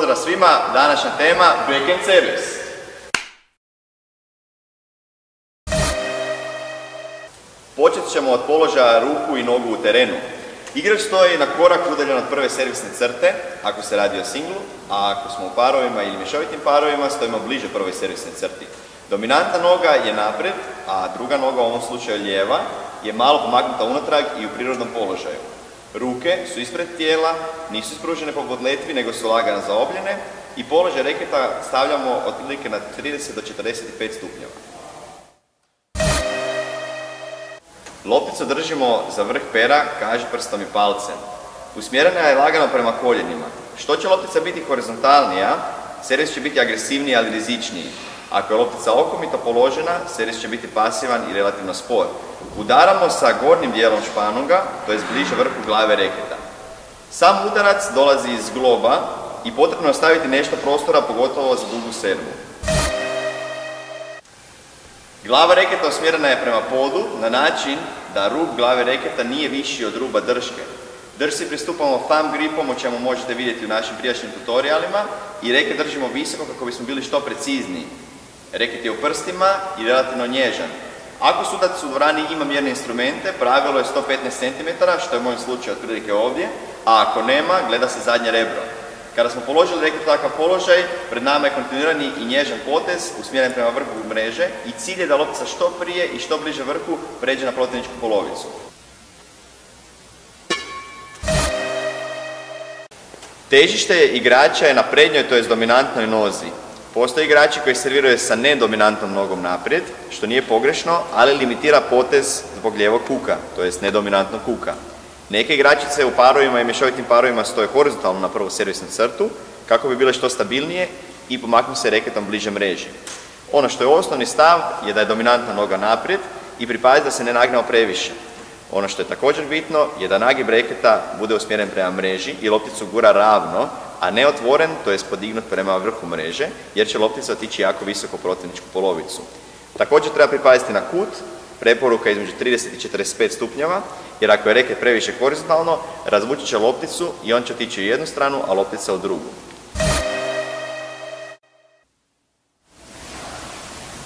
Pozdrav svima, današnja tema backend servis. Počet ćemo od položaja ruku i nogu u terenu. Igrač stoji na korak udaljen od prve servisne crte, ako se radi o singlu, a ako smo u parovima ili mješovitim parovima, stojimo bliže prvoj servisnoj crti. Dominantna noga je naprijed, a druga noga u ovom slučaju lijeva je malo pomaknuta unatrag i u prirodnom položaju. Ruke su ispred tijela, nisu spružene poput letvi, nego su lagano zaobljene i položaj reketa stavljamo otprilike na 30 do 45 stupnjeva. Lopticu držimo za vrh pera, kaži prstom i palcem. Usmjerena je lagano prema koljenima. Što će loptica biti horizontalnija, servis će biti agresivniji ali rizičniji. Ako je loptica okomito položena, servis će biti pasivan i relativno spor. Udaramo sa gornjim dijelom španunga, to je bliže vrhu glave reketa. Sam udarac dolazi iz globa i potrebno je ostaviti nešto prostora, pogotovo za dugu servu. Glava reketa usmjerena je prema podu na način da rub glave reketa nije viši od ruba drške. Drži pristupamo thumb gripom, o čemu možete vidjeti u našim prijašnjim tutorialima i reket držimo visoko kako bismo bili što precizniji. Reket je u prstima i relativno nježan. Ako sudac u dvorani ima mjerne instrumente, pravilo je 115 cm, što je u mojem slučaju otprilike ovdje, a ako nema, gleda se zadnje rebro. Kada smo položili reket takav položaj, pred nama je kontinuirani i nježan potez usmjeren prema vrhu mreže i cilj je da loptica što prije i što bliže vrhu pređe na protivničku polovicu. Težište igrača je na prednjoj, to je dominantnoj nozi. Postoje igrači koji serviraju sa nedominantnom nogom naprijed, što nije pogrešno, ali limitira potez zbog lijevog kuka, to jest nedominantnog kuka. Neke igračice u parovima i mješovitim parovima stoje horizontalno na prvu servisnu crtu, kako bi bile što stabilnije i pomaknu se reketom bliže mreži. Ono što je osnovni stav je da je dominantna noga naprijed i pripazi da se ne nagnemo previše. Ono što je također bitno je da nagib reketa bude usmjeren prema mreži i lopticu gura ravno, a ne otvoren, to je podignut prema vrhu mreže, jer će loptica otići jako visoko protivničku polovicu. Također treba pripaziti na kut, preporuka između 30 i 45 stupnjeva, jer ako je reket previše horizontalno, razvući će lopticu i on će otići u jednu stranu, a loptica u drugu.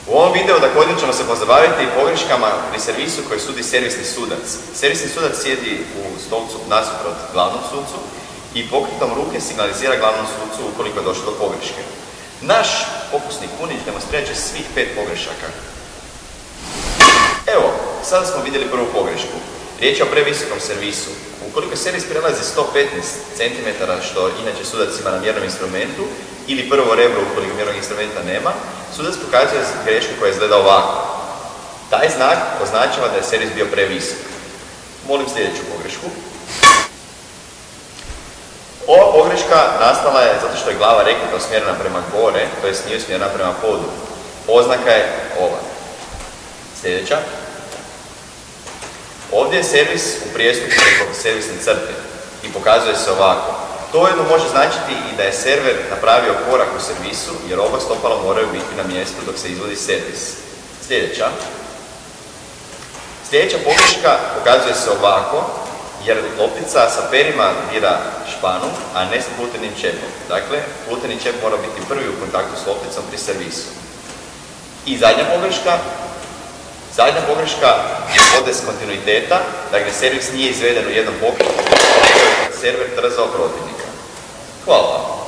U ovom videu također ćemo se pozabaviti pogreškama pri servisu koji sudi servisni sudac. Servisni sudac sjedi u stolcu nasuprot glavnom sucu i pokretom ruke signalizira glavnom sucu ukoliko je došlo do pogreške. Naš pokusni kunić demonstrirat će svih pet pogrešaka. Evo, sada smo vidjeli prvu pogrešku. Riječ je o previsokom servisu. Ukoliko servis prelazi 115 cm, što inače sudac ima na mjernom instrumentu, ili prvo rebro ukoliko mjernog instrumenta nema, sudac pokazuje grešku koja izgleda ovako. Taj znak označava da je servis bio previsok. Molim sljedeću pogrešku. Ova pogreška nastala je zato što je glava reketa usmjerena prema gore, to jest nije usmjerena prema podu. Oznaka je ova. Sljedeća. Ovdje je servis u prijestupu preko servisne crte i pokazuje se ovako. To jedno može značiti i da je server napravio korak u servisu, jer oba stopala moraju biti na mjestu dok se izvodi servis. Sljedeća. Sljedeća pogreška pokazuje se ovako, jer loptica sa perima dira španu, a ne s plutenim čepom. Dakle, pluteni čep mora biti prvi u kontaktu s lopticom pri servisu. I zadnja pogreška, zadnja pogreška je podes kontinuiteta, dakle servis nije izveden u jednom pokretu, server trzao protivnika. Hvala vam.